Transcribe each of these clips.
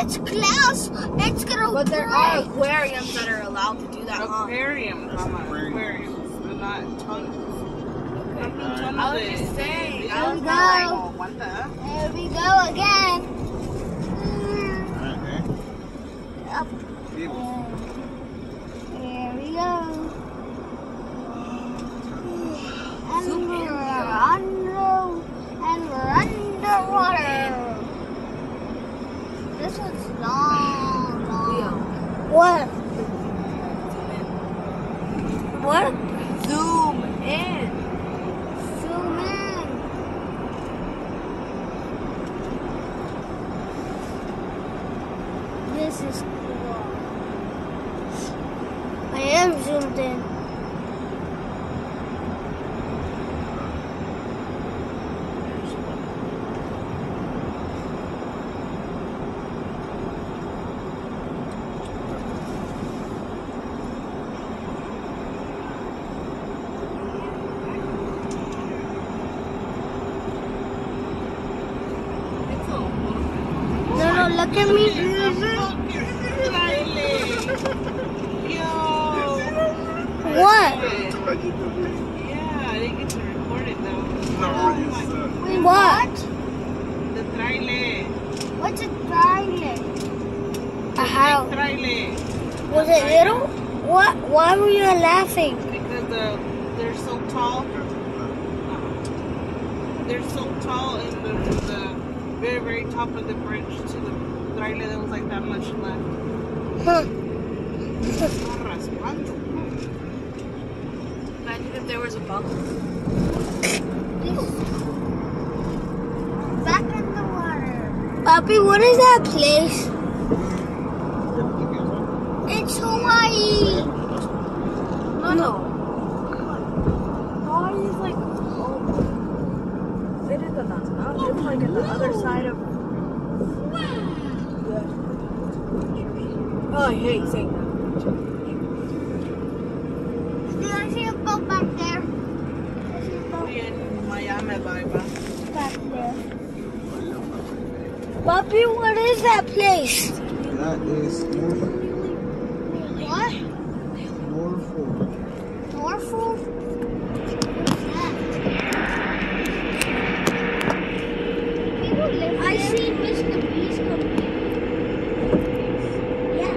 it's glass, it's gonna But there break. are aquariums that are allowed to do that, huh? Aquariums, mama. Aquariums. They're not tunnels. I was just saying. There I we go. like, Oh, what the? There we go again. Up. Here we go. And we're under, and we're underwater. This one's long, long. What? What? zoom in. Zoom in. This is cool. I am zoomed in. No, no, look at me. What? Yeah, I didn't get to record it though. What? The trailer. What's a trailer? A house. Was it little? What? Why were you laughing? Because the, they're so tall. They're so tall and the, the very, very top of the bridge to the trailer, there was like that much left. Huh. Imagine if there was a bubble. Back in the water. Papi, what is that place? It's Hawaii. No, no. Hawaii is like, oh, it is a mountain. It's like at the other side of. I hate saying that. Do I see a boat back there? I see a boat We in Miami, baby. back there. Papi, what is that place? That is Norfolk. What? Norfolk. Norfolk? What's that? People live I see Mr. Beast coming. Yeah.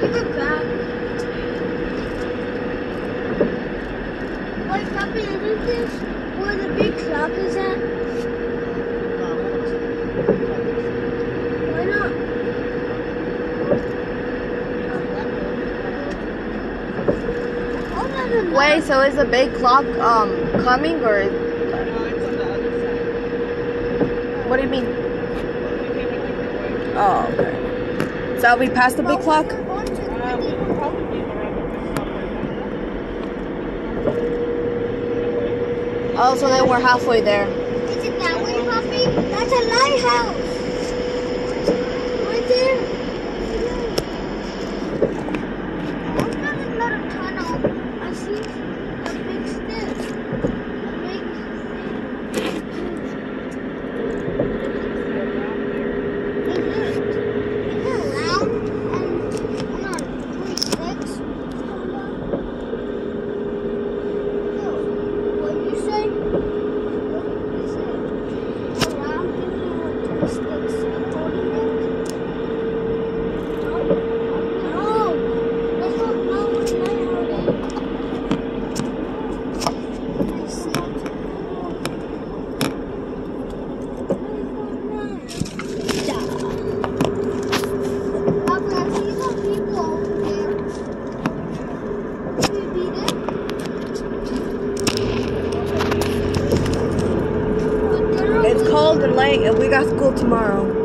Give it back. Wait, Papi, isn't this where the big clock is at? Why not? Other Wait, so is the big clock um coming or? No, it's on the other side. What do you mean? We came a different way. Oh, okay. So we passed the big clock. we're going to the Uh, we big- will probably be around the big clock right now. Oh, so we're halfway there. Is it that way? That's a lighthouse. Right there. What's that another tunnel? I see a big stick. A big Is it? Is it round? And I'm not 26. What did you say? What did you say? Around thinking what Lake and we got school tomorrow.